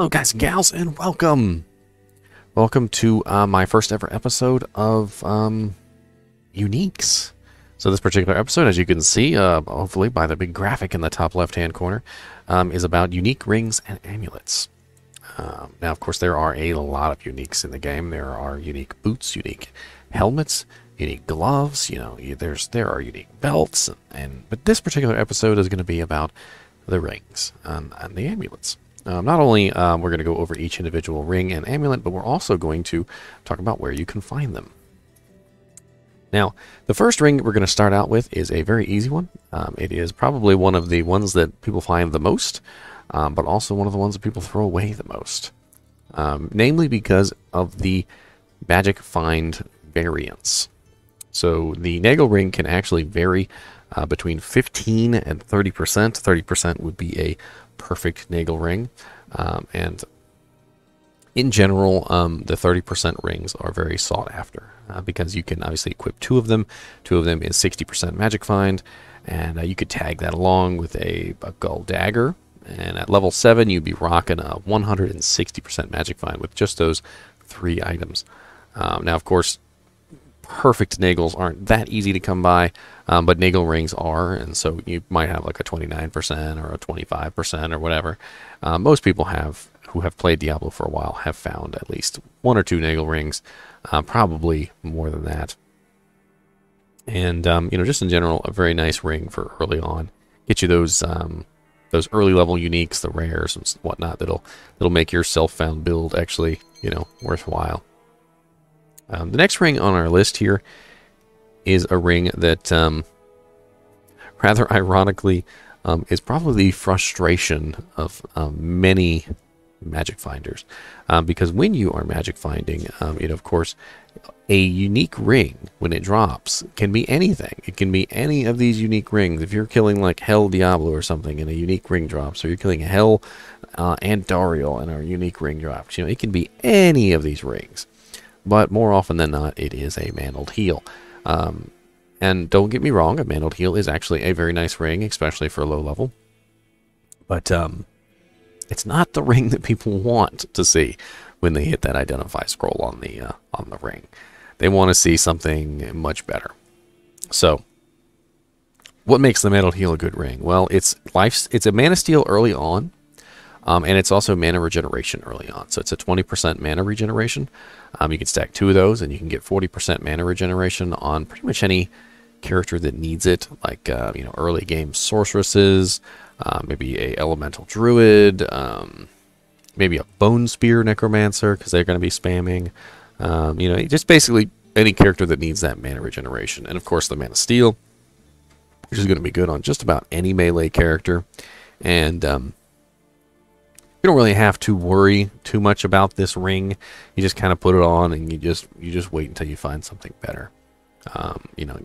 Hello, guys and gals, and welcome. Welcome to uh, my first ever episode of um, Uniques. So, this particular episode, as you can see, uh, hopefully by the big graphic in the top left hand corner, um, is about unique rings and amulets. Um, now, of course, there are a lot of uniques in the game. There are unique boots, unique helmets, unique gloves. You know, there's there are unique belts, and, and but this particular episode is going to be about the rings and, and the amulets. Um, not only um, we're going to go over each individual ring and amulet, but we're also going to talk about where you can find them. Now, the first ring we're going to start out with is a very easy one. Um, it is probably one of the ones that people find the most, um, but also one of the ones that people throw away the most. Um, namely because of the magic find variance. So the Nagel ring can actually vary uh, between 15 and 30%. 30% would be a perfect Nagel ring. Um, and in general, um, the 30% rings are very sought after uh, because you can obviously equip two of them. Two of them is 60% magic find, and uh, you could tag that along with a, a gold dagger. And at level 7, you'd be rocking a 160% magic find with just those three items. Um, now, of course, perfect Nagels aren't that easy to come by, um, but Nagel rings are, and so you might have like a 29% or a 25% or whatever. Uh, most people have who have played Diablo for a while have found at least one or two Nagel rings, uh, probably more than that. And um, you know, just in general, a very nice ring for early on. Get you those um, those early level uniques, the rares and whatnot. That'll that'll make your self found build actually you know worthwhile. Um, the next ring on our list here is a ring that, um, rather ironically, um, is probably the frustration of um, many magic finders. Um, because when you are magic finding, um, you of course, a unique ring, when it drops, can be anything. It can be any of these unique rings. If you're killing like Hell Diablo or something and a unique ring drops, or you're killing Hell uh, Andariel and a unique ring drops, you know, it can be any of these rings but more often than not, it is a Manald Heal. Um, and don't get me wrong, a Manald Heal is actually a very nice ring, especially for low level. But um, it's not the ring that people want to see when they hit that identify scroll on the uh, on the ring. They want to see something much better. So, what makes the Manald Heal a good ring? Well, it's life. It's a mana steal early on, um, and it's also mana regeneration early on. So it's a 20% mana regeneration. Um, you can stack two of those, and you can get 40% mana regeneration on pretty much any character that needs it, like uh, you know early game sorceresses, uh, maybe a elemental druid, um, maybe a bone spear necromancer because they're going to be spamming. Um, you know, just basically any character that needs that mana regeneration, and of course the mana steal, which is going to be good on just about any melee character, and um, you don't really have to worry too much about this ring. You just kind of put it on and you just you just wait until you find something better. Um, you know,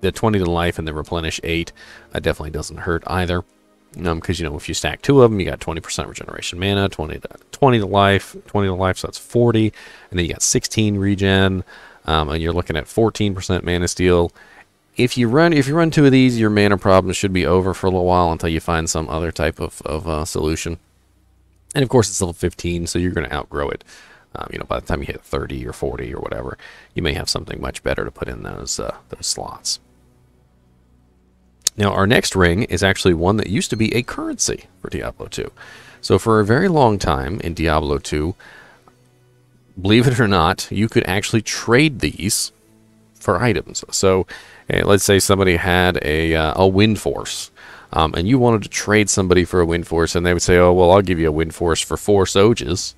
the 20 to life and the replenish 8 uh, definitely doesn't hurt either. Because, um, you know, if you stack two of them, you got 20% regeneration mana, 20 to, 20 to life, 20 to life, so that's 40. And then you got 16 regen, um, and you're looking at 14% mana steal. If you run if you run two of these, your mana problem should be over for a little while until you find some other type of, of uh, solution. And of course, it's level 15, so you're going to outgrow it. Um, you know, by the time you hit 30 or 40 or whatever, you may have something much better to put in those uh, those slots. Now, our next ring is actually one that used to be a currency for Diablo 2. So for a very long time in Diablo 2, believe it or not, you could actually trade these for items. So uh, let's say somebody had a, uh, a wind force um, and you wanted to trade somebody for a wind force, and they would say, "Oh, well, I'll give you a wind force for four SoJs,"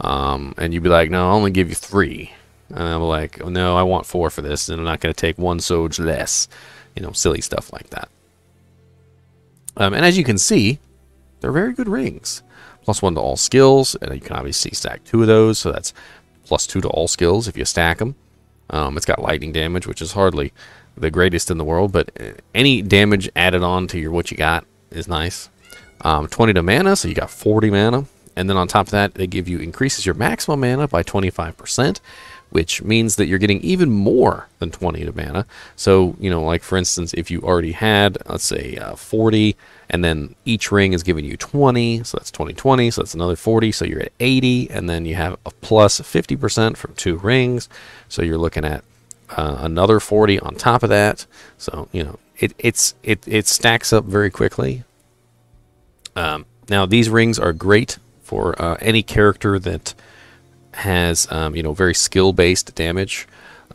um, and you'd be like, "No, I'll only give you three. And I'm like, oh, "No, I want four for this, and I'm not going to take one SoJ less." You know, silly stuff like that. Um, and as you can see, they're very good rings. Plus one to all skills, and you can obviously stack two of those, so that's plus two to all skills if you stack them. Um, it's got lightning damage, which is hardly the greatest in the world, but any damage added on to your what you got is nice. Um, 20 to mana, so you got 40 mana. And then on top of that, they give you increases your maximum mana by 25%, which means that you're getting even more than 20 to mana. So, you know, like for instance, if you already had, let's say, uh, 40, and then each ring is giving you 20, so that's 20, 20, so that's another 40, so you're at 80, and then you have a plus 50% from two rings, so you're looking at uh, another 40 on top of that. So, you know, it, it's it, it stacks up very quickly. Um, now, these rings are great for uh, any character that has, um, you know, very skill-based damage.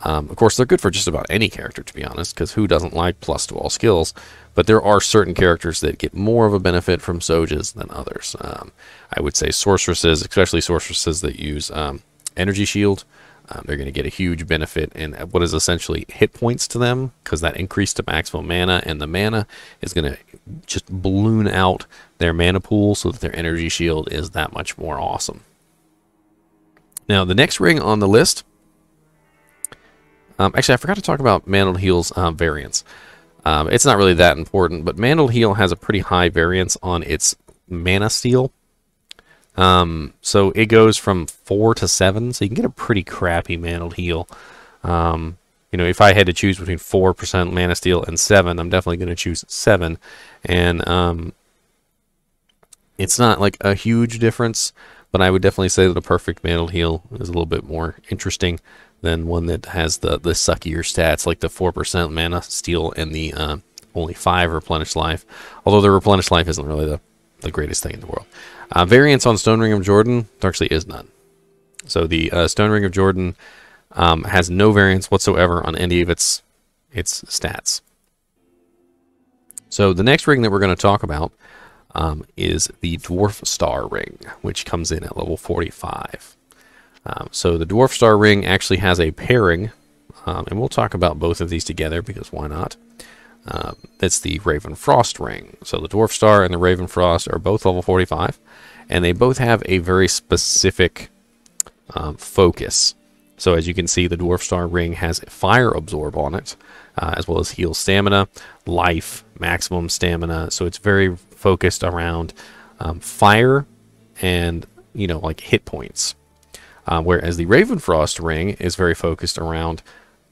Um, of course, they're good for just about any character, to be honest, because who doesn't like plus to all skills? But there are certain characters that get more of a benefit from Sojas than others. Um, I would say sorceresses, especially sorceresses that use um, Energy Shield, um, they're going to get a huge benefit in what is essentially hit points to them because that increase to maximum mana, and the mana is going to just balloon out their mana pool so that their energy shield is that much more awesome. Now, the next ring on the list. Um, actually, I forgot to talk about Manald Heal's um, variance. Um, it's not really that important, but Manald Heal has a pretty high variance on its mana steal. Um, so it goes from four to seven, so you can get a pretty crappy Manald Heal. Um, you know, if I had to choose between four percent mana steal and seven, I'm definitely going to choose seven. And um, it's not like a huge difference, but I would definitely say that a perfect Manald Heal is a little bit more interesting than one that has the the suckier stats, like the four percent mana steal and the uh, only five replenished life. Although the replenished life isn't really the the greatest thing in the world. Uh, variance on Stone Ring of Jordan, there actually is none. So the uh, Stone Ring of Jordan um, has no variance whatsoever on any of its its stats. So the next ring that we're going to talk about um, is the Dwarf Star Ring, which comes in at level 45. Um, so the Dwarf Star Ring actually has a pairing, um, and we'll talk about both of these together because why not? Uh, it's the Raven Frost ring. So the Dwarf Star and the Raven Frost are both level 45, and they both have a very specific um, focus. So as you can see, the Dwarf Star ring has Fire Absorb on it, uh, as well as Heal Stamina, Life, Maximum Stamina. So it's very focused around um, fire and, you know, like hit points. Uh, whereas the Ravenfrost ring is very focused around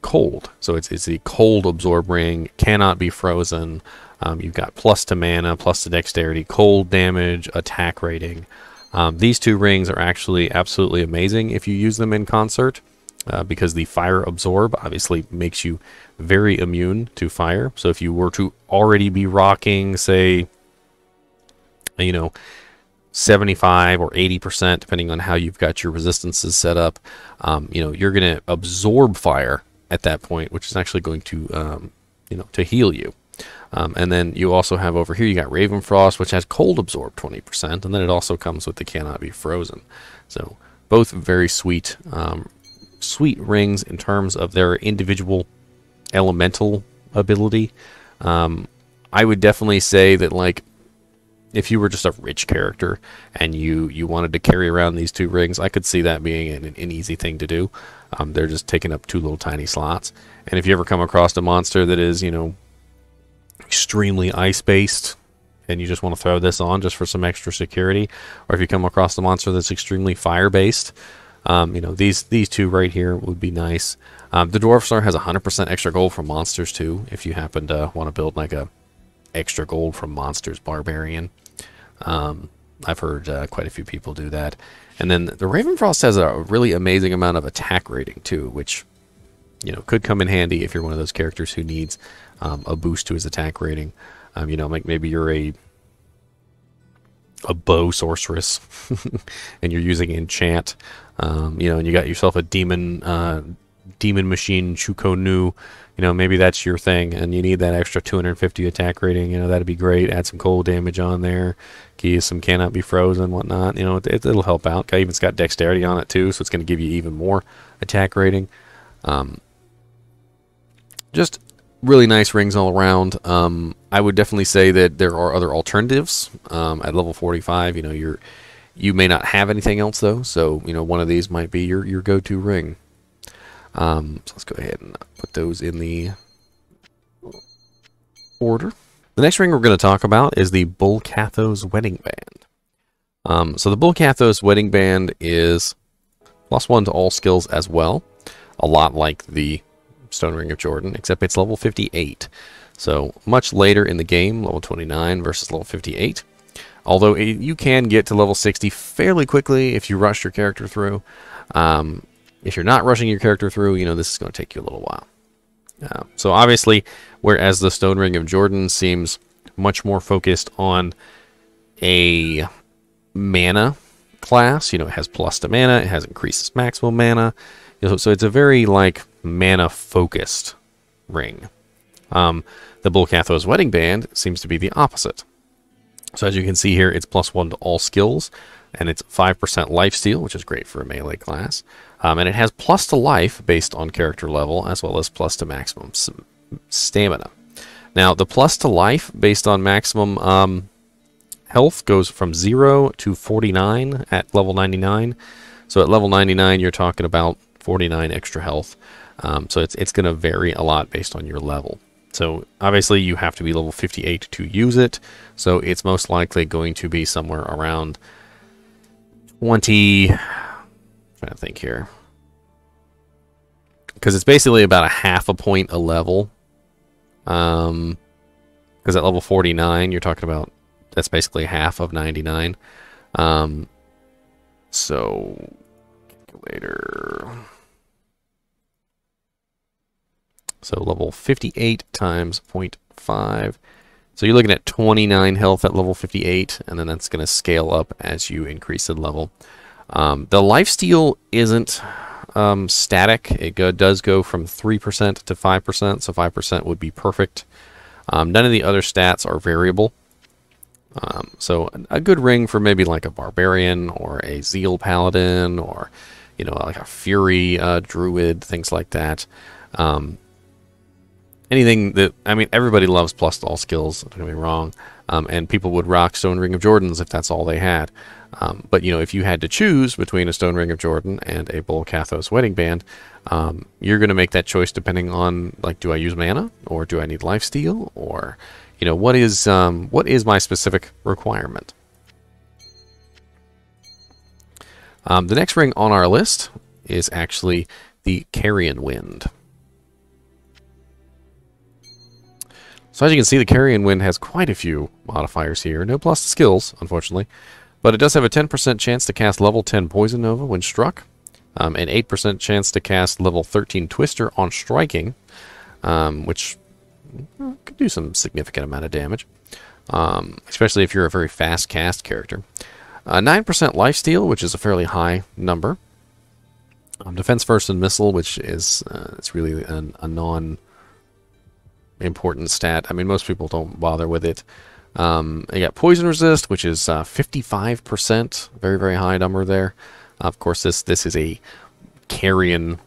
cold. So it's, it's the cold absorb ring, cannot be frozen. Um, you've got plus to mana, plus to dexterity, cold damage, attack rating. Um, these two rings are actually absolutely amazing if you use them in concert uh, because the fire absorb obviously makes you very immune to fire. So if you were to already be rocking, say, you know, 75 or 80%, depending on how you've got your resistances set up, um, you know, you're going to absorb fire at that point, which is actually going to, um, you know, to heal you. Um, and then you also have over here, you got Raven Frost, which has cold absorb 20%, and then it also comes with the cannot be frozen. So both very sweet, um, sweet rings in terms of their individual elemental ability. Um, I would definitely say that like if you were just a rich character and you you wanted to carry around these two rings, I could see that being an, an easy thing to do. Um, they're just taking up two little tiny slots. And if you ever come across a monster that is, you know, extremely ice based, and you just want to throw this on just for some extra security, or if you come across a monster that's extremely fire based, um, you know, these these two right here would be nice. Um, the Dwarf Star has 100% extra gold from monsters too, if you happen to want to build like a extra gold from monsters barbarian. Um, I've heard uh, quite a few people do that. And then the Ravenfrost has a really amazing amount of attack rating too, which you know could come in handy if you're one of those characters who needs um, a boost to his attack rating. Um, you know, like maybe you're a a bow sorceress and you're using enchant. Um, you know, and you got yourself a demon uh, demon machine Chuko Nu you know, maybe that's your thing and you need that extra 250 attack rating, you know, that'd be great. Add some cold damage on there. Key some cannot be frozen, whatnot. You know, it, will help out. Even it's got dexterity on it too, so it's going to give you even more attack rating. Um, just really nice rings all around. Um, I would definitely say that there are other alternatives um, at level 45. You know, you're you may not have anything else though, so you know one of these might be your your go-to ring. Um, so let's go ahead and put those in the order. The next ring we're going to talk about is the Bul-Kathos Wedding Band. Um, so the Bul-Kathos Wedding Band is plus one to all skills as well. a lot like the Stone Ring of Jordan, except it's level 58. So much later in the game, level 29 versus level 58. Although it, you can get to level 60 fairly quickly if you rush your character through. Um, if you're not rushing your character through, you know, this is going to take you a little while. Uh, so obviously, whereas the Stone Ring of Jordan seems much more focused on a mana class, you know, it has plus to mana, it has increases maximum mana, so it's a very like mana focused ring. Um, the Bul-Kathos Wedding Band seems to be the opposite. So as you can see here, it's plus one to all skills, and it's 5% life steal, which is great for a melee class. Um, and it has plus to life based on character level, as well as plus to maximum stamina. Now, the plus to life based on maximum um, health goes from 0 to 49 at level 99. So at level 99, you're talking about 49 extra health. Um, so it's, it's going to vary a lot based on your level. So obviously you have to be level 58 to use it. So it's most likely going to be somewhere around 20. Trying to think here. Because it's basically about a half a point a level. Um, because at level 49, you're talking about that's basically half of 99. Um, so calculator. So level 58 times 0.5. So you're looking at 29 health at level 58, and then that's going to scale up as you increase the level. Um, the lifesteal isn't um, static. It go, does go from 3% to 5%, so 5% would be perfect. Um, none of the other stats are variable. Um, so a good ring for maybe like a barbarian or a zeal paladin or you know like a fury uh, druid, things like that. Um, anything that I mean, everybody loves plus all skills. Don't get me wrong, um, and people would rock Stone Ring of Jordans if that's all they had. Um, but you know, if you had to choose between a Stone Ring of Jordan and a Bul-Kathos Wedding Band, um, you're going to make that choice depending on like, do I use mana or do I need life steal or you know what is um, what is my specific requirement. Um, the next ring on our list is actually the Carrion Wind. So as you can see, the Carrion Wind has quite a few modifiers here. No plus skills, unfortunately. But it does have a 10% chance to cast level 10 Poison Nova when struck. Um, an 8% chance to cast level 13 Twister on striking. Um, which could do some significant amount of damage. Um, especially if you're a very fast cast character. 9% uh, lifesteal, which is a fairly high number. Um, defense first and missile, which is uh, it's really an, a non important stat. I mean, most people don't bother with it. Um, you got poison resist, which is uh, 55%, very very high number there. Of course, this this is a carrion,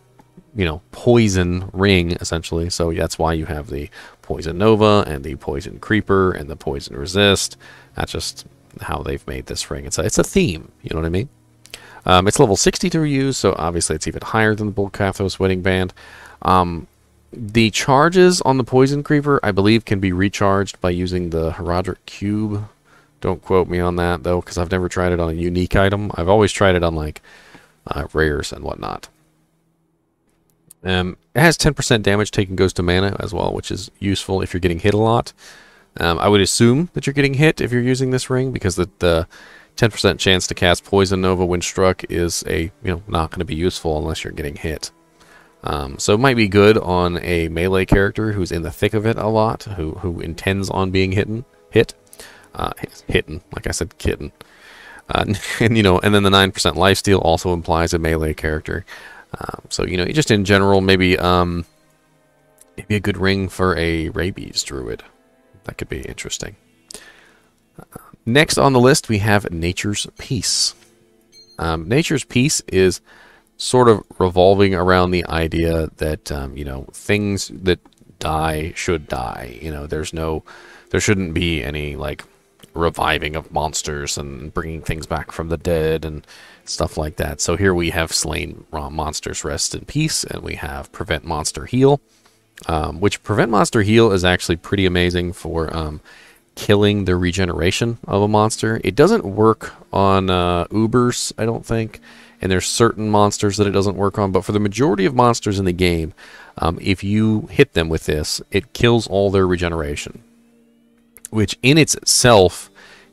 you know, poison ring essentially. So that's why you have the poison nova and the poison creeper and the poison resist. That's just how they've made this ring. It's a, it's a theme. You know what I mean? Um, it's level 60 to reuse, so obviously it's even higher than the Bul-Kathos Wedding Band. Um, the charges on the Poison Creeper, I believe, can be recharged by using the Horadric Cube. Don't quote me on that, though, because I've never tried it on a unique item. I've always tried it on, like, uh, rares and whatnot. Um, it has 10% damage taken goes to mana as well, which is useful if you're getting hit a lot. Um, I would assume that you're getting hit if you're using this ring, because the 10% chance to cast Poison Nova when struck is a you know not going to be useful unless you're getting hit. Um, so it might be good on a melee character who's in the thick of it a lot, who who intends on being hitten, hit, uh, hitten, like I said, kitten. Uh, and you know, and then the nine percent lifesteal also implies a melee character. Um, so you know, just in general, maybe um, maybe a good ring for a rabies druid. That could be interesting. Uh, next on the list, we have Nature's Peace. Um, Nature's Peace is sort of revolving around the idea that um, you know things that die should die. You know, there's no, there shouldn't be any like reviving of monsters and bringing things back from the dead and stuff like that. So here we have slain monsters rest in peace, and we have prevent monster heal, um, which prevent monster heal is actually pretty amazing for um, killing the regeneration of a monster. It doesn't work on uh, Ubers, I don't think, and there's certain monsters that it doesn't work on. But for the majority of monsters in the game, um, if you hit them with this, it kills all their regeneration, which in itself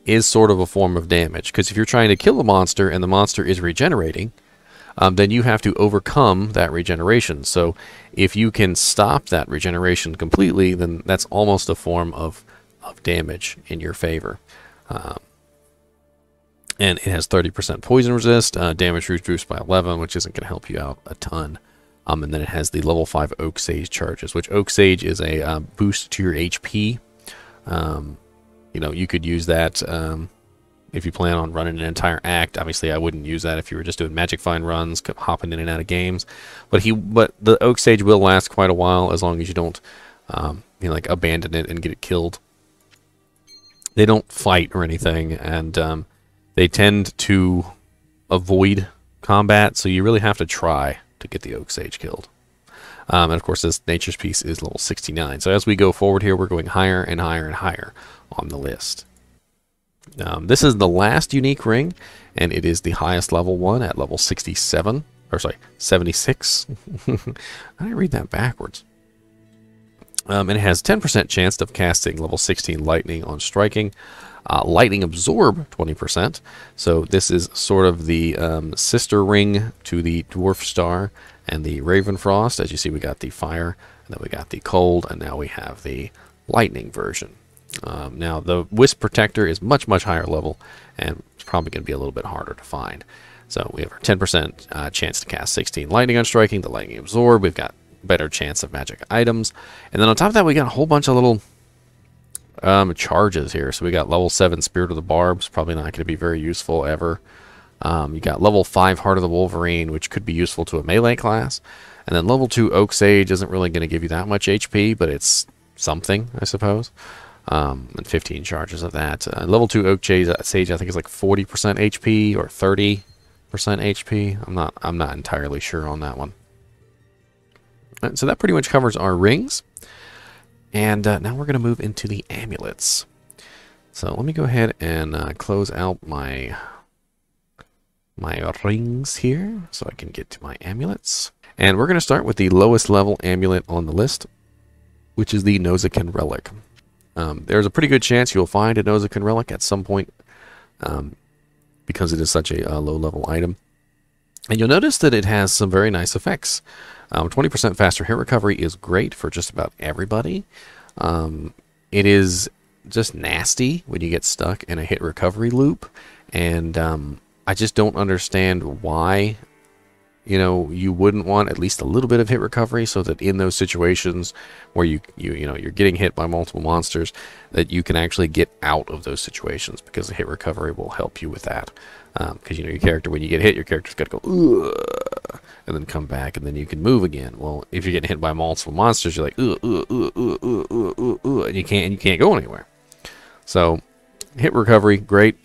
is sort of a form of damage. Because if you're trying to kill a monster and the monster is regenerating, um, then you have to overcome that regeneration. So if you can stop that regeneration completely, then that's almost a form of, of damage in your favor. Um, and it has 30% poison resist, uh, damage reduced by 11, which isn't going to help you out a ton. Um, and then it has the level 5 Oak Sage charges, which Oak Sage is a uh, boost to your HP. Um, you know, you could use that um, if you plan on running an entire act. Obviously, I wouldn't use that if you were just doing Magic Find runs, hopping in and out of games. But he, but the Oak Sage will last quite a while as long as you don't, um, you know, like abandon it and get it killed. They don't fight or anything, and um, they tend to avoid combat, so you really have to try to get the Oak Sage killed. Um, and of course, this Nature's Peace is level 69. So as we go forward here, we're going higher and higher and higher on the list. Um, this is the last unique ring, and it is the highest level one at level 67. Or sorry, 76. I didn't read that backwards. Um, and it has 10% chance of casting level 16 lightning on striking. Uh, lightning absorb 20%. So this is sort of the um, sister ring to the dwarf star and the raven frost. As you see, we got the fire, and then we got the cold, and now we have the lightning version. Um, now, the Wisp Projector is much, much higher level, and it's probably going to be a little bit harder to find. So we have our 10% uh, chance to cast 16 lightning on striking, the lightning absorb. We've got better chance of magic items. And then on top of that, we got a whole bunch of little um, charges here. So we got level 7 Spirit of the Barbs, probably not going to be very useful ever. Um, you got level 5 Heart of the Wolverine, which could be useful to a melee class. And then level 2 Oak Sage isn't really going to give you that much HP, but it's something, I suppose. Um, and 15 charges of that. Uh, level 2 Oak Sage, uh, Sage, I think, is like 40% HP or 30% HP. I'm not, I'm not entirely sure on that one. So that pretty much covers our rings. And uh, now we're going to move into the amulets. So let me go ahead and uh, close out my my rings here so I can get to my amulets. And we're going to start with the lowest level amulet on the list, which is the Nozaken Relic. Um, there's a pretty good chance you'll find a Nozaken Relic at some point um, because it is such a, a low level item. And you'll notice that it has some very nice effects. 20% um, faster hit recovery is great for just about everybody. Um, it is just nasty when you get stuck in a hit recovery loop. And um, I just don't understand why you know you wouldn't want at least a little bit of hit recovery so that in those situations where you you you know you're getting hit by multiple monsters that you can actually get out of those situations because the hit recovery will help you with that because um, you know your character when you get hit your character's got to go Ugh, and then come back and then you can move again. Well if you're getting hit by multiple monsters you're like Ugh, Ugh, and you can't and you can't go anywhere. So hit recovery great.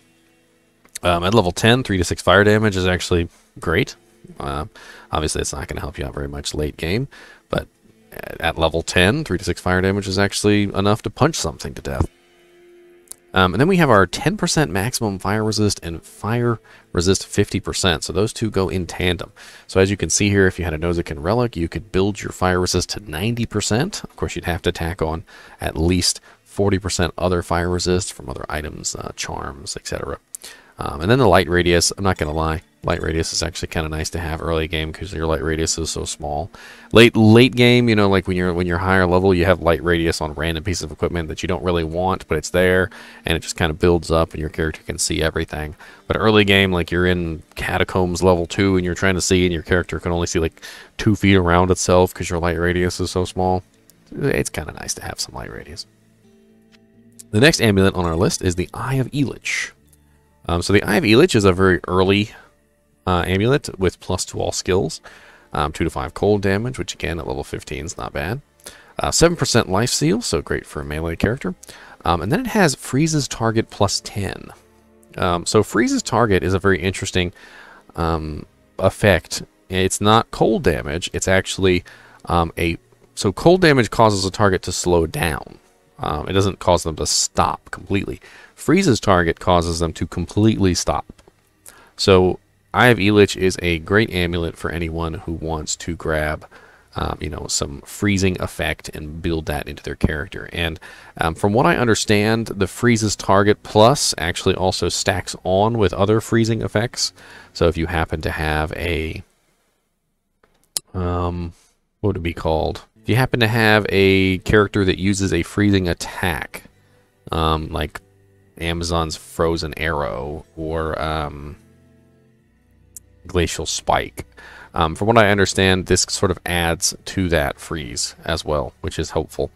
Um, at level 10 3 to 6 fire damage is actually great. Uh, obviously, it's not going to help you out very much late game, but at level 10, 3 to 6 fire damage is actually enough to punch something to death. Um, and then we have our 10% maximum fire resist and fire resist 50%. So those two go in tandem. So as you can see here, if you had a Nozaken Relic, you could build your fire resist to 90%. Of course, you'd have to tack on at least 40% other fire resist from other items, uh, charms, etc. Um, and then the light radius, I'm not going to lie, light radius is actually kind of nice to have early game because your light radius is so small. Late late game, you know, like when you're when you're higher level, you have light radius on random pieces of equipment that you don't really want, but it's there, and it just kind of builds up, and your character can see everything. But early game, like you're in catacombs level two, and you're trying to see, and your character can only see like two feet around itself because your light radius is so small. It's kind of nice to have some light radius. The next amulet on our list is the Eye of Etlich. Um, so the Eye of Etlich is a very early uh, amulet with plus to all skills. Um, 2 to 5 cold damage, which again at level 15 is not bad. Uh, 7% life steal, so great for a melee character. Um, and then it has freezes target plus 10. Um, so freezes target is a very interesting um, effect. It's not cold damage, it's actually um, a... So cold damage causes a target to slow down. Um, it doesn't cause them to stop completely. Freeze's target causes them to completely stop. So Eye of Etlich is a great amulet for anyone who wants to grab um, you know, some freezing effect and build that into their character. And um, from what I understand, the freezes target plus actually also stacks on with other freezing effects. So if you happen to have a, um, what would it be called? If you happen to have a character that uses a freezing attack, um, like Amazon's Frozen Arrow or um, Glacial Spike, um, from what I understand, this sort of adds to that freeze as well, which is helpful.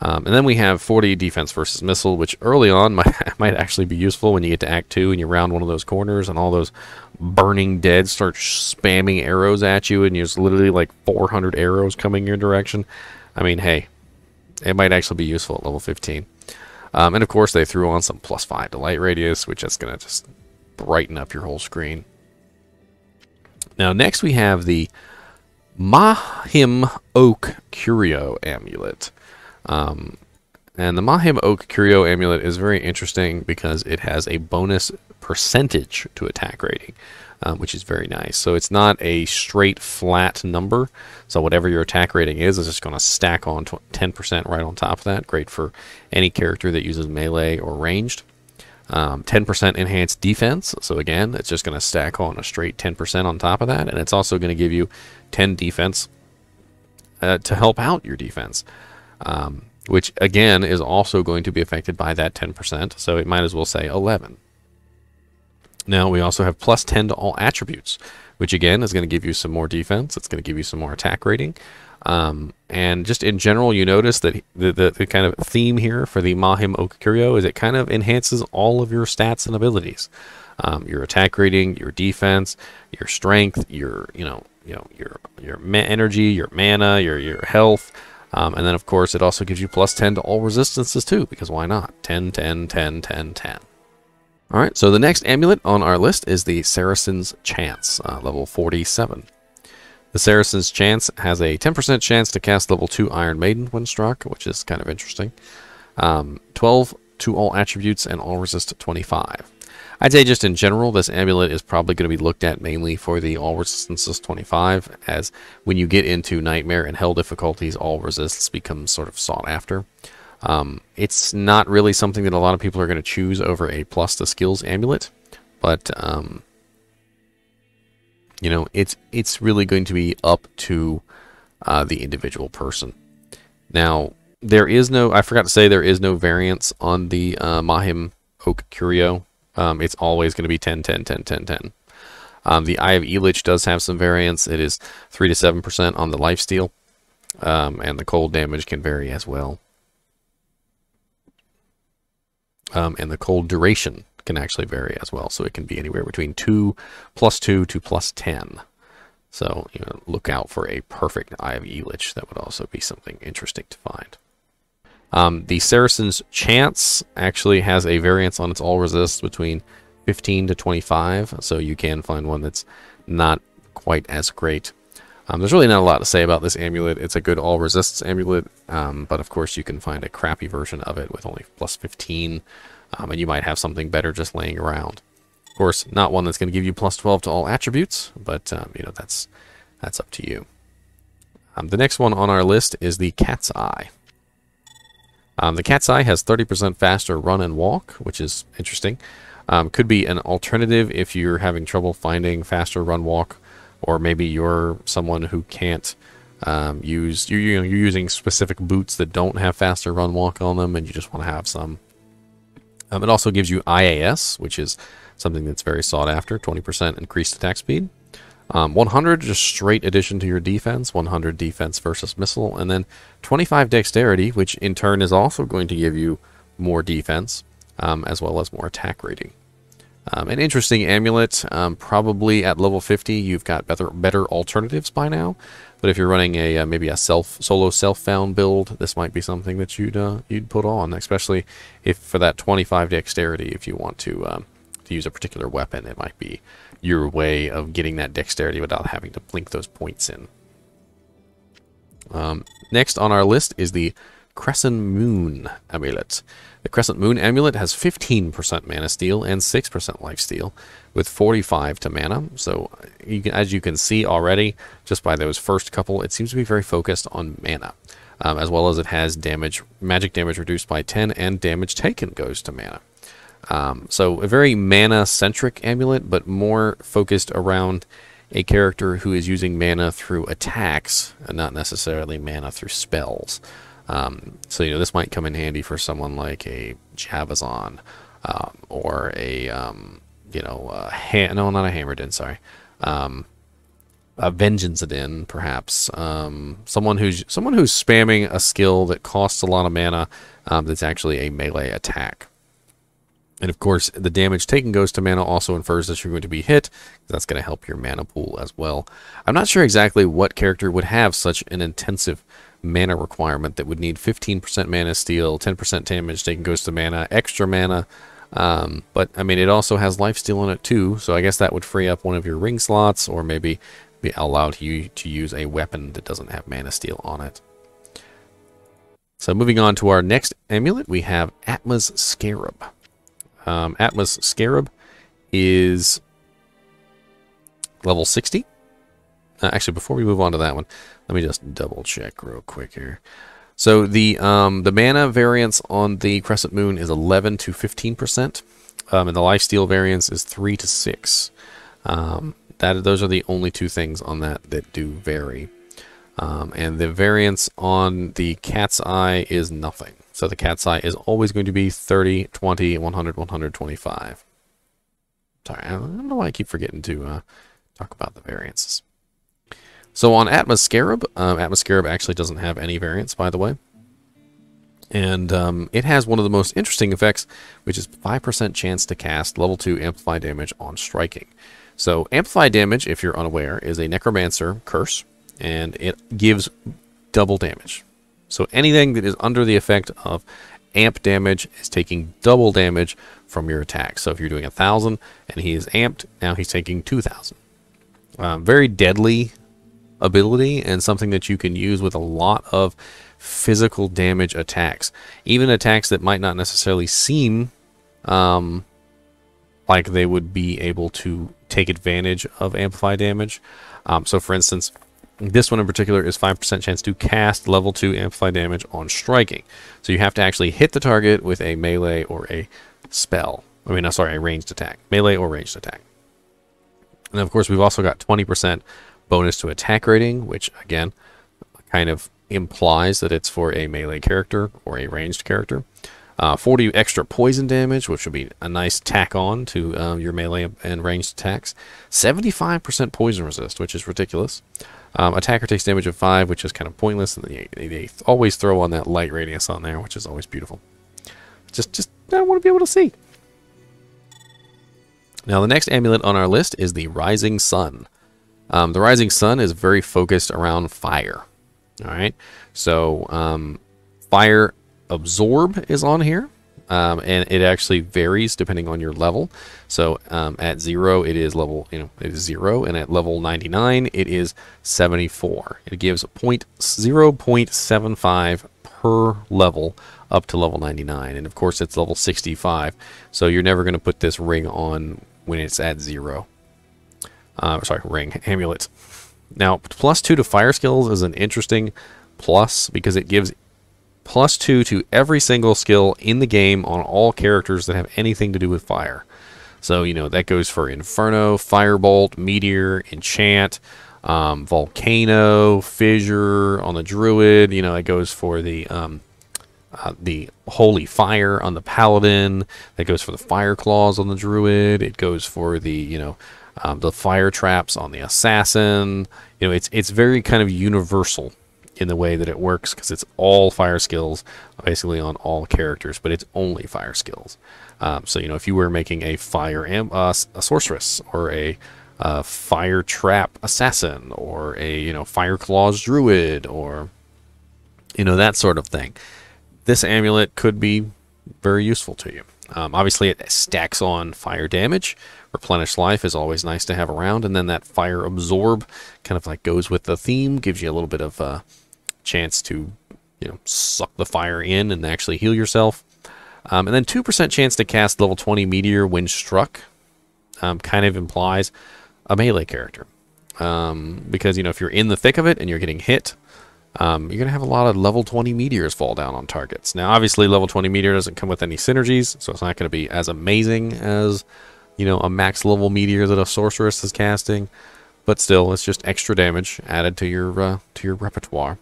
Um, and then we have 40 defense versus missile, which early on might, might actually be useful when you get to Act 2 and you round one of those corners and all those burning dead start spamming arrows at you and there's literally like 400 arrows coming your direction. I mean, hey, it might actually be useful at level 15. Um, and of course, they threw on some plus 5 to light radius, which is going to just brighten up your whole screen. Now, next we have the Mahim Oak Curio Amulet. Um, and the Mahim Oak Curio Amulet is very interesting because it has a bonus percentage to attack rating, um, which is very nice. So it's not a straight flat number. So whatever your attack rating is, is just going to stack on 10% right on top of that. Great for any character that uses melee or ranged. Um, 10% enhanced defense. So again, it's just going to stack on a straight 10% on top of that. And it's also going to give you 10 defense uh, to help out your defense. Um, which again is also going to be affected by that 10%. So it might as well say 11. Now we also have plus 10 to all attributes, which again is going to give you some more defense. It's going to give you some more attack rating. Um, and just in general, you notice that the, the, the, kind of theme here for the Mahim Oak is it kind of enhances all of your stats and abilities. Um, your attack rating, your defense, your strength, your you know you know your your energy, your mana, your your health, um, and then of course it also gives you plus 10 to all resistances too because why not? 10, 10, 10, 10, 10. All right, so the next amulet on our list is the Saracen's Chance, uh, level 47. The Saracen's Chance has a 10% chance to cast level 2 Iron Maiden when struck, which is kind of interesting. Um, 12 to all attributes and all resist 25. I'd say just in general, this amulet is probably going to be looked at mainly for the all resistances 25, as when you get into Nightmare and Hell difficulties, all resists become sort of sought after. Um, it's not really something that a lot of people are going to choose over a plus to skills amulet, but um, you know, it's it's really going to be up to uh, the individual person. Now, there is no, I forgot to say, there is no variance on the uh, Mahim Oak Curio. Um, it's always going to be 10, 10, 10, 10, 10. Um, the Eye of Etlich does have some variance. It is 3 to 7% on the lifesteal, um, and the cold damage can vary as well. Um, and the cold duration can actually vary as well. So it can be anywhere between 2 plus 2 to plus 10. So you know, look out for a perfect Eye of Etlich. That would also be something interesting to find. Um, the Saracen's Chance actually has a variance on its all resists between 15 to 25, so you can find one that's not quite as great. Um, there's really not a lot to say about this amulet. It's a good all resists amulet, um, but of course you can find a crappy version of it with only plus 15 um, and you might have something better just laying around. Of course, not one that's going to give you plus 12 to all attributes, but um, you know that's that's up to you. Um, the next one on our list is the Cat's Eye. Um, the Cat's Eye has 30% faster run and walk, which is interesting. Um, could be an alternative if you're having trouble finding faster run walk, or maybe you're someone who can't um, use you're, you're using specific boots that don't have faster run walk on them, and you just want to have some um, it also gives you IAS, which is something that's very sought after, 20% increased attack speed. Um, 100 just straight addition to your defense, 100 defense versus missile, and then 25 dexterity, which in turn is also going to give you more defense, um, as well as more attack rating. Um, an interesting amulet, um, probably at level 50 you've got better better alternatives by now, but if you're running a uh, maybe a self solo self found build, this might be something that you'd uh, you'd put on, especially if for that 25 dexterity. If you want to um, to use a particular weapon, it might be your way of getting that dexterity without having to blink those points in. Um, next on our list is the Crescent Moon Amulet. The Crescent Moon Amulet has 15% mana steal and 6% life steal, with 45 to mana. So, you can, as you can see already, just by those first couple, it seems to be very focused on mana, um, as well as it has damage, magic damage reduced by 10, and damage taken goes to mana. Um, so, a very mana centric amulet, but more focused around a character who is using mana through attacks and not necessarily mana through spells. Um, so, you know, this might come in handy for someone like a Javazon um, or a, um, you know, a ha- no, not a Hammerdin, sorry. Um, a Vengeance Adin, perhaps. Um, someone who's someone who's spamming a skill that costs a lot of mana um, that's actually a melee attack. And of course, the damage taken goes to mana also infers that you're going to be hit. That's going to help your mana pool as well. I'm not sure exactly what character would have such an intensive mana requirement that would need 15% mana steal, 10% damage taken goes to mana, extra mana. Um, but I mean, it also has life steal in it too, so I guess that would free up one of your ring slots, or maybe be allowed you to use a weapon that doesn't have mana steal on it. So moving on to our next amulet, we have Atma's Scarab. Um, Atma's Scarab is level 60. Uh, actually, before we move on to that one, let me just double check real quick here. So the um, the mana variance on the Crescent Moon is 11 to 15 percent, um, and the lifesteal variance is three to six. Um, that those are the only two things on that that do vary. Um, and the variance on the cat's eye is nothing. So the cat's eye is always going to be 30, 20, 100, 125. Sorry, I don't know why I keep forgetting to uh, talk about the variances. So on Atma's Scarab, um, Atma's Scarab actually doesn't have any variance, by the way. And um, it has one of the most interesting effects, which is 5% chance to cast level 2 Amplify damage on striking. So Amplify damage, if you're unaware, is a Necromancer curse, and it gives double damage. So anything that is under the effect of amp damage is taking double damage from your attack. So if you're doing a thousand and he is amped, now he's taking two thousand. Um, very deadly ability and something that you can use with a lot of physical damage attacks, even attacks that might not necessarily seem um, like they would be able to take advantage of amplify damage. Um, so, for instance, this one in particular is 5% chance to cast level 2 amplify damage on striking. So you have to actually hit the target with a melee or a spell. I mean, no, sorry, a ranged attack. Melee or ranged attack. And of course, we've also got 20% bonus to attack rating, which again, kind of implies that it's for a melee character or a ranged character. Uh, 40 extra poison damage, which would be a nice tack on to uh, your melee and ranged attacks. 75% poison resist, which is ridiculous. Um, attacker takes damage of 5, which is kind of pointless. And they, they always throw on that light radius on there, which is always beautiful. Just, just I want to be able to see. Now, the next amulet on our list is the Rising Sun. Um, the Rising Sun is very focused around fire. All right, so um, fire absorb is on here. Um, and it actually varies depending on your level. So um, at zero, it is level, you know, it is zero, and at level 99, it is 74. It gives point 0.75 per level up to level 99, and of course it's level 65. So you're never going to put this ring on when it's at zero. Uh, sorry, ring amulet. Now, plus two to fire skills is an interesting plus because it gives plus two to every single skill in the game on all characters that have anything to do with fire. So, you know, that goes for Inferno, Firebolt, Meteor, Enchant, um, Volcano, Fissure on the Druid. You know, it goes for the um, uh, the Holy Fire on the Paladin. That goes for the Fire Claws on the Druid. It goes for the, you know, um, the Fire Traps on the Assassin. You know, it's it's very kind of universal in the way that it works because it's all fire skills basically on all characters, but it's only fire skills. Um, so, you know, if you were making a fire am- uh, a sorceress or a uh, fire trap assassin or a, you know, fire claws druid or, you know, that sort of thing, this amulet could be very useful to you. Um, obviously, it stacks on fire damage. Replenish life is always nice to have around, and then that fire absorb kind of like goes with the theme, gives you a little bit of uh, chance to, you know, suck the fire in and actually heal yourself. Um, and then 2% chance to cast level 20 Meteor when struck um, kind of implies a melee character. Um, because, you know, if you're in the thick of it and you're getting hit, um, you're going to have a lot of level 20 meteors fall down on targets. Now, obviously, level 20 meteor doesn't come with any synergies, so it's not going to be as amazing as, you know, a max level meteor that a sorceress is casting. But still, it's just extra damage added to your uh, to your repertoire.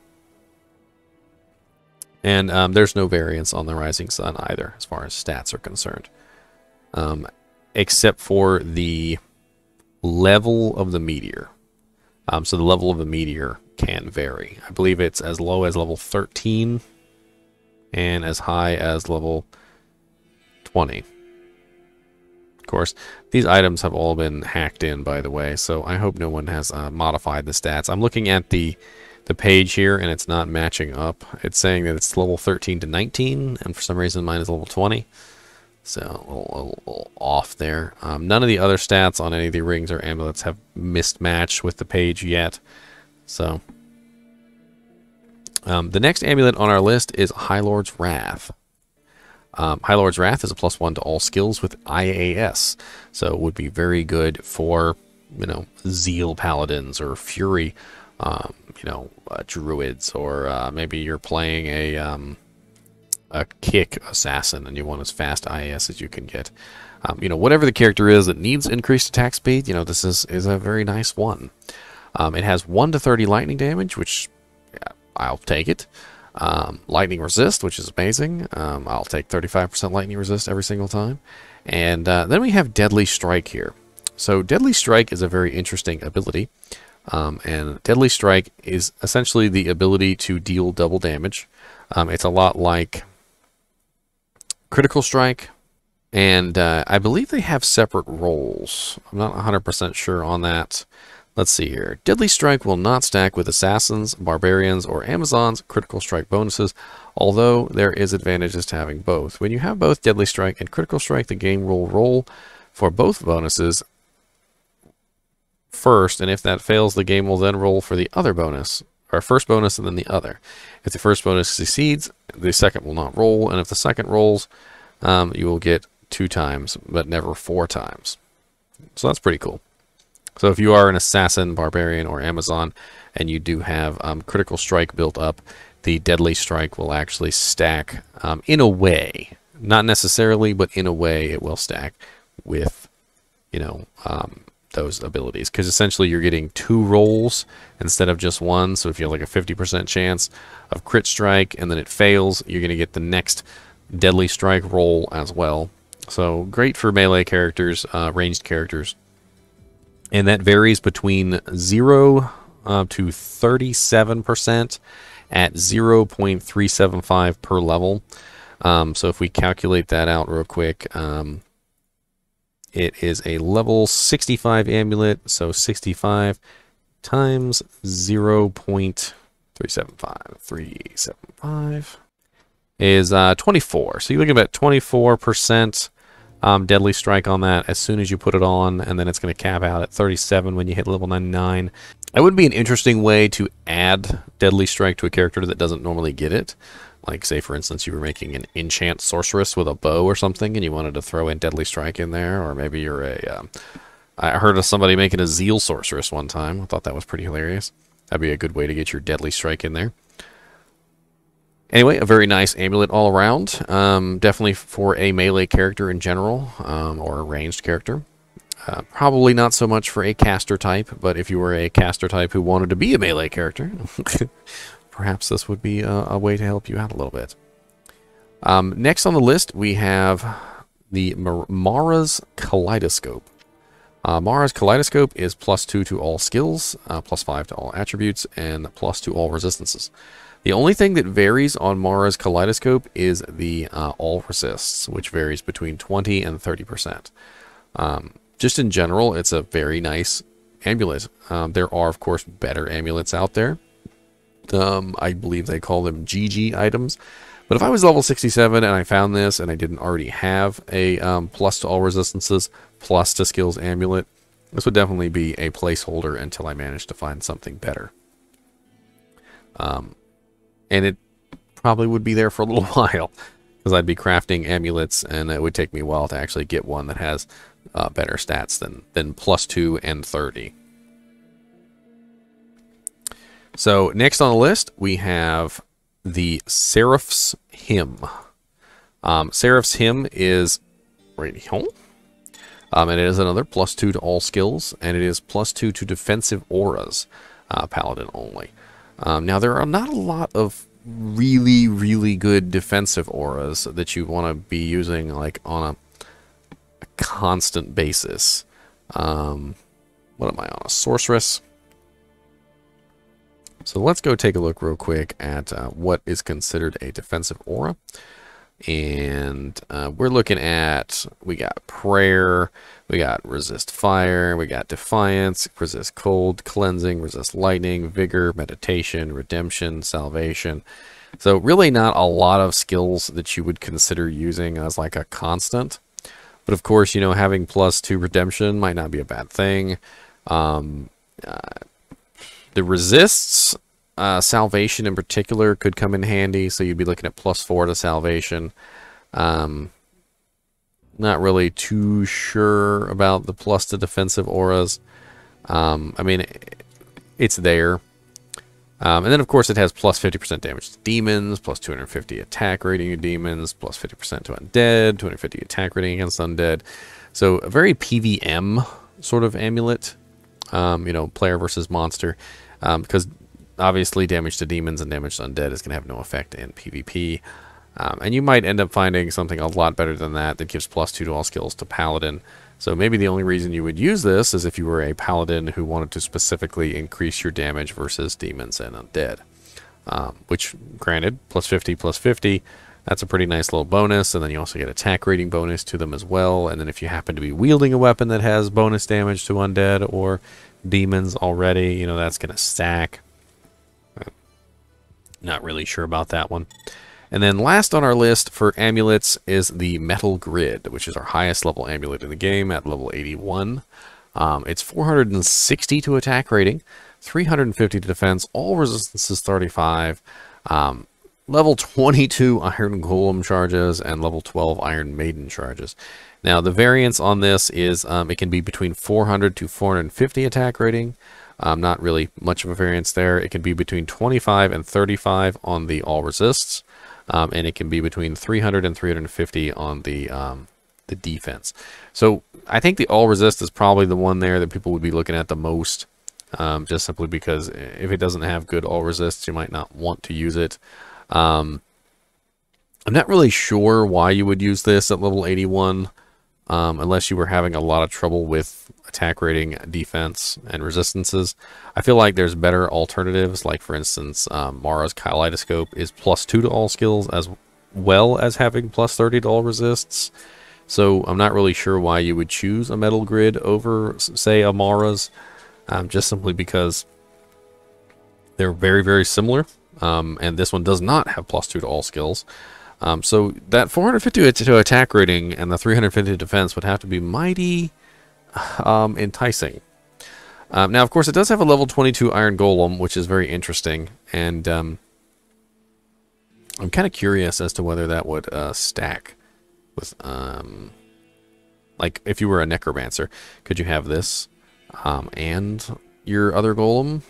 And um, there's no variance on the Rising Sun either, as far as stats are concerned. Um, except for the level of the meteor. Um, so the level of the meteor can vary. I believe it's as low as level 13 and as high as level 20. Of course, these items have all been hacked in, by the way, so I hope no one has uh, modified the stats. I'm looking at the the page here, and it's not matching up. It's saying that it's level 13 to 19, and for some reason mine is level 20. So a little, a little off there. Um, none of the other stats on any of the rings or amulets have mismatched with the page yet. So um, the next amulet on our list is Highlord's Wrath. Um, Highlord's Wrath is a plus one to all skills with IAS, so it would be very good for you know Zeal Paladins or Fury um, you know, uh, druids, or uh, maybe you're playing a um, a kick assassin and you want as fast IAS as you can get. Um, you know, whatever the character is that needs increased attack speed, you know, this is, is a very nice one. Um, it has 1 to 30 lightning damage, which yeah, I'll take it. Um, lightning resist, which is amazing. Um, I'll take 35% lightning resist every single time. And uh, then we have Deadly Strike here. So Deadly Strike is a very interesting ability. Um, and Deadly Strike is essentially the ability to deal double damage. Um, it's a lot like Critical Strike, and uh, I believe they have separate rolls. I'm not 100% sure on that. Let's see here. Deadly Strike will not stack with Assassins, Barbarians, or Amazons' Critical Strike bonuses, although there is advantages to having both. When you have both Deadly Strike and Critical Strike, the game will roll for both bonuses first, and if that fails, the game will then roll for the other bonus, our first bonus and then the other. If the first bonus succeeds, the second will not roll, and if the second rolls, um, you will get two times, but never four times. So that's pretty cool. So if you are an assassin, barbarian, or Amazon, and you do have um, critical strike built up, the deadly strike will actually stack um, in a way, not necessarily, but in a way it will stack with, you know, um, those abilities because essentially you're getting two rolls instead of just one. So if you have like a 50% chance of crit strike and then it fails, you're going to get the next deadly strike roll as well. So great for melee characters, uh, ranged characters. And that varies between 0 uh, to 37% at 0.375 per level. Um, so if we calculate that out real quick, um, it is a level 65 amulet, so 65 times 0 0.375. 375 is uh, 24. So you're looking at 24% um, deadly strike on that as soon as you put it on, and then it's going to cap out at 37 when you hit level 99. It would be an interesting way to add deadly strike to a character that doesn't normally get it. Like, say, for instance, you were making an enchant sorceress with a bow or something, and you wanted to throw in Deadly Strike in there, or maybe you're a. Um, I heard of somebody making a Zeal sorceress one time. I thought that was pretty hilarious. That'd be a good way to get your Deadly Strike in there. Anyway, a very nice amulet all around. Um, definitely for a melee character in general, um, or a ranged character. Uh, probably not so much for a caster type, but if you were a caster type who wanted to be a melee character, perhaps this would be a, a, way to help you out a little bit. Um, next on the list, we have the Mara's Kaleidoscope. Uh, Mara's Kaleidoscope is plus 2 to all skills, uh, plus 5 to all attributes, and plus to all resistances. The only thing that varies on Mara's Kaleidoscope is the uh, all resists, which varies between 20 and 30%. Um, just in general, it's a very nice amulet. Um, there are, of course, better amulets out there. Um, I believe they call them GG items. But if I was level 67 and I found this and I didn't already have a um, plus to all resistances, plus to skills amulet, this would definitely be a placeholder until I managed to find something better. Um, and it probably would be there for a little while because I'd be crafting amulets and it would take me a while to actually get one that has uh, better stats than, than plus 2 and 30. So next on the list, we have the Seraph's Hymn. Um, Seraph's Hymn is right here. Um, and it is another plus 2 to all skills, and it is plus 2 to defensive auras, uh, paladin only. Um, now, there are not a lot of really, really good defensive auras that you want to be using like on a, a constant basis. Um, what am I on? A sorceress? So let's go take a look real quick at uh, what is considered a defensive aura. And uh, we're looking at, we got prayer, we got resist fire, we got defiance, resist cold, cleansing, resist lightning, vigor, meditation, redemption, salvation. So really not a lot of skills that you would consider using as like a constant. But of course, you know, having plus two redemption might not be a bad thing. Um, uh, the resists uh, salvation in particular could come in handy, so you'd be looking at plus four to salvation. Um, not really too sure about the plus to defensive auras. Um, I mean, it's there. Um, and then, of course, it has plus 50% damage to demons, plus 250 attack rating of demons, plus 50% to undead, 250 attack rating against undead. So, a very PVM sort of amulet, um, you know, player versus monster, um, because obviously damage to demons and damage to undead is going to have no effect in PvP. Um, and you might end up finding something a lot better than that that gives plus 2 to all skills to Paladin. So maybe the only reason you would use this is if you were a Paladin who wanted to specifically increase your damage versus demons and undead. Um, which, granted, plus 50 plus 50, that's a pretty nice little bonus. And then you also get attack rating bonus to them as well. And then if you happen to be wielding a weapon that has bonus damage to undead or demons already, you know, that's going to stack. Not really sure about that one. And then last on our list for amulets is the Metalgrid, which is our highest level amulet in the game at level 81. Um, it's 460 to attack rating, 350 to defense, all resistances 35, um, level 22 Iron Golem charges, and level 12 Iron Maiden charges. Now, the variance on this is um, it can be between 400 to 450 attack rating, um, not really much of a variance there. It can be between 25 and 35 on the all resists, um, and it can be between 300 and 350 on the um, the defense. So I think the all resist is probably the one there that people would be looking at the most, um, just simply because if it doesn't have good all resists, you might not want to use it. Um, I'm not really sure why you would use this at level 81 um, unless you were having a lot of trouble with attack rating, defense, and resistances. I feel like there's better alternatives, like for instance, um, Mara's Kaleidoscope is plus 2 to all skills as well as having plus 30 to all resists. So I'm not really sure why you would choose a Metalgrid over, say, a Mara's, um, just simply because they're very, very similar. Um, and this one does not have plus 2 to all skills. Um, so that 450 to attack rating and the 350 defense would have to be mighty um, enticing. Um, now, of course, it does have a level 22 Iron Golem, which is very interesting, and um, I'm kind of curious as to whether that would uh, stack with, um, like, if you were a Necromancer, could you have this and your other Golem?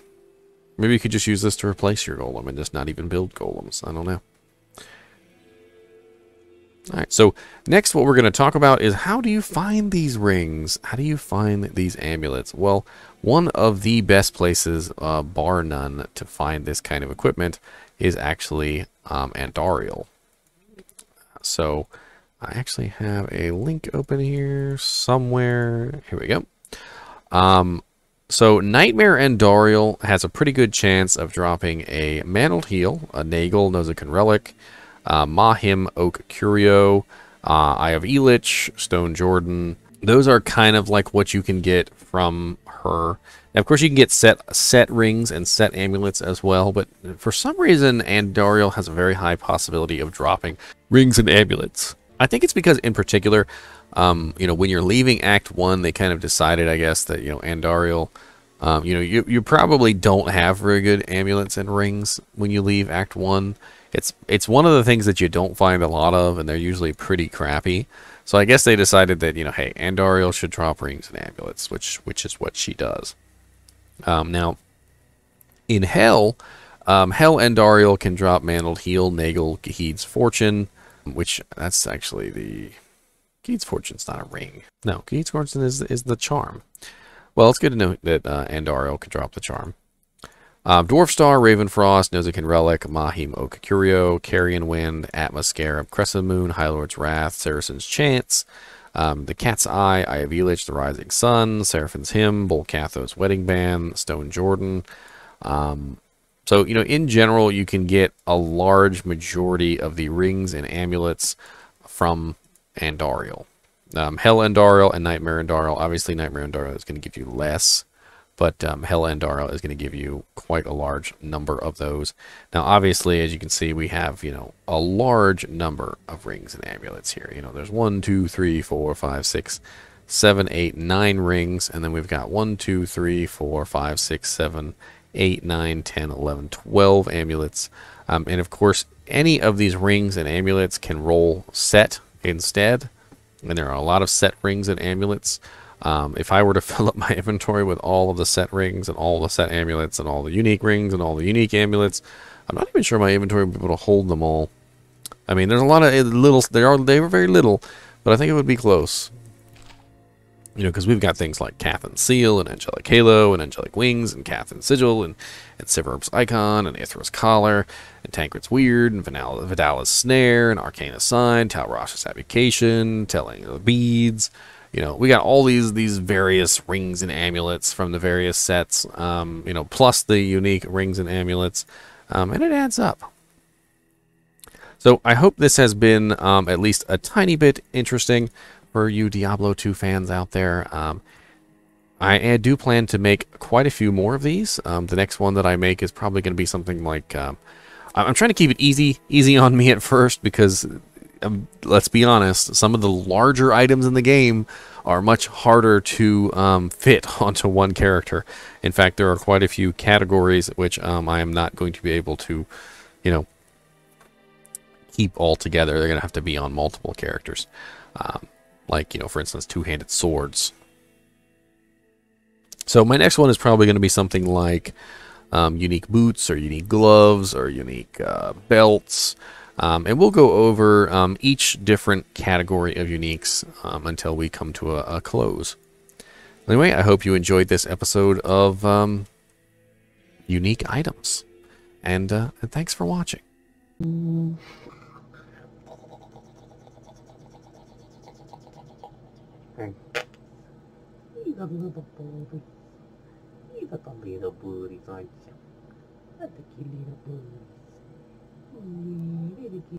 Maybe you could just use this to replace your Golem and just not even build Golems. I don't know. All right, so next what we're going to talk about is how do you find these rings? How do you find these amulets? Well, one of the best places, uh, bar none, to find this kind of equipment is actually um, Andariel. So I actually have a link open here somewhere. Here we go. Um, so Nightmare Andariel has a pretty good chance of dropping a Manald Heal, a Nagel Nozakan Relic, uh, Mahim, Oak Curio, uh, Eye of Etlich, Stone Jordan. Those are kind of like what you can get from her. Now, of course, you can get set set rings and set amulets as well, but for some reason, Andariel has a very high possibility of dropping rings and amulets. I think it's because, in particular, um, you know, when you're leaving Act 1, they kind of decided, I guess, that, you know, Andariel, um, you know, you, you probably don't have very good amulets and rings when you leave Act 1. It's it's one of the things that you don't find a lot of, and they're usually pretty crappy. So I guess they decided that you know, hey, Andariel should drop rings and amulets, which which is what she does. Um, now, in Hell, um, Hell Andariel can drop Manald Heal, Nagel, Gheed's Fortune, which that's actually the Gheed's Fortune's not a ring. No, Gheed's Fortune is is the charm. Well, it's good to know that uh, Andariel can drop the charm. Um, Dwarf Star, Ravenfrost, Nozikin Relic, Mahim-Oak Curio, Carrion Wind, Atma Scarab, Crescent Moon, Highlord's Wrath, Saracen's Chance, um, The Cat's Eye, Eye of Etlich, The Rising Sun, Seraphin's Hymn, Bul-Kathos' Wedding Band, Stone Jordan. Um, so, you know, in general, you can get a large majority of the rings and amulets from Andariel. Um, Hell Andariel and Nightmare Andariel. Obviously, Nightmare Andariel is going to give you less but um, Hell Andariel is going to give you quite a large number of those. Now, obviously, as you can see, we have you know a large number of rings and amulets here. You know, there's one, two, three, four, five, six, seven, eight, nine rings, and then we've got one, two, three, four, five, six, seven, eight, nine, ten, eleven, twelve amulets, um, and of course, any of these rings and amulets can roll set instead, and there are a lot of set rings and amulets. Um, if I were to fill up my inventory with all of the set rings and all the set amulets and all the unique rings and all the unique amulets, I'm not even sure my inventory would be able to hold them all. I mean, there's a lot of eh, little. They are they were very little, but I think it would be close. You know, because we've got things like Cathan's Seal and Angelic Halo and Angelic Wings and Cathan's Sigil and, and Civerb's Icon and Ithra's Collar and Tancred's Weird and Vidala's Snare and Arcanna Sign, Talrash's Abdication, Telling the Beads, you know, we got all these these various rings and amulets from the various sets, um, you know, plus the unique rings and amulets, um, and it adds up. So I hope this has been um, at least a tiny bit interesting for you Diablo 2 fans out there. Um, I, I, do plan to make quite a few more of these. Um, the next one that I make is probably going to be something like... Um, I'm trying to keep it easy, easy on me at first because um, let's be honest, some of the larger items in the game are much harder to um, fit onto one character. In fact, there are quite a few categories which um, I am not going to be able to, you know, keep all together. They're going to have to be on multiple characters. Um, like, you know, for instance, two-handed swords. So my next one is probably going to be something like um, unique boots or unique gloves or unique uh, belts. Um, and we'll go over um, each different category of uniques um, until we come to a, a, close. Anyway, I hope you enjoyed this episode of um, Unique Items. And, uh, and thanks for watching. Look at a little booties, aren't you? Look at the little booties.